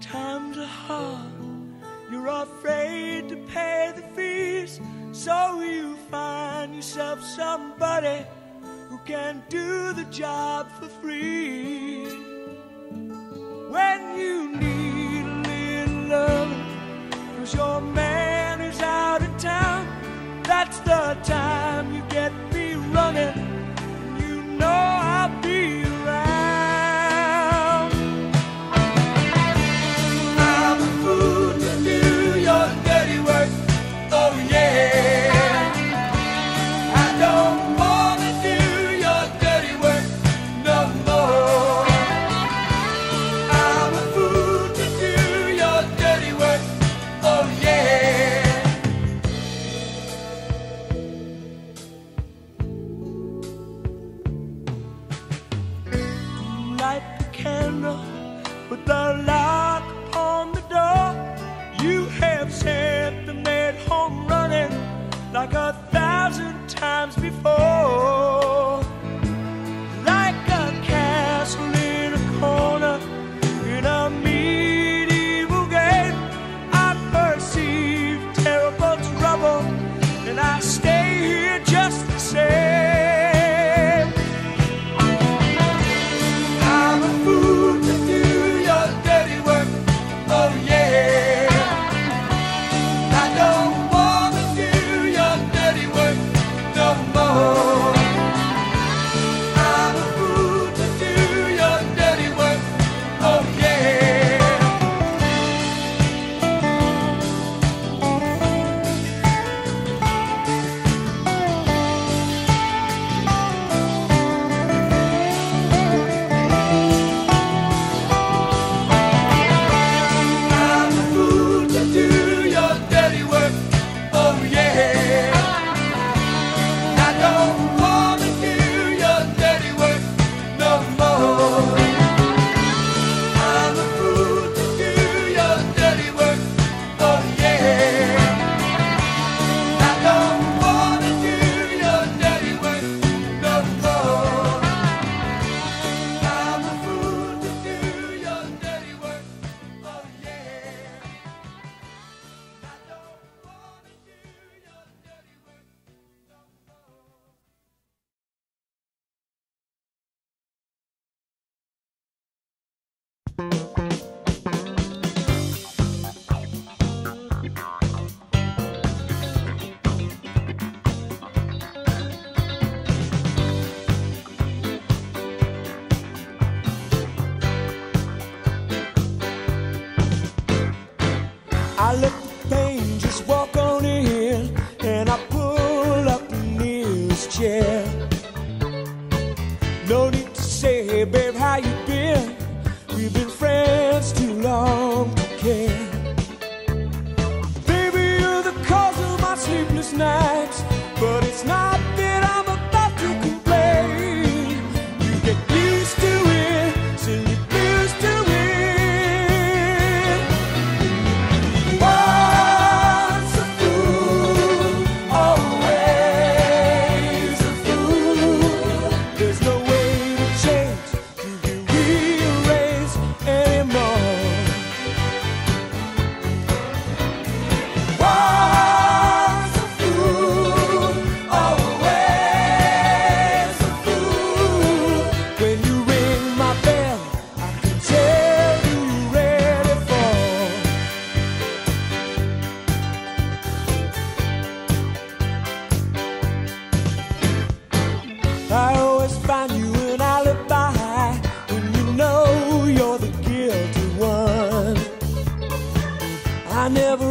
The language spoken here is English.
Times are hard, you're afraid to pay the fees, so you find yourself somebody who can do the job for free. When you need a little love, cause you're you have. I look the pain just walk. never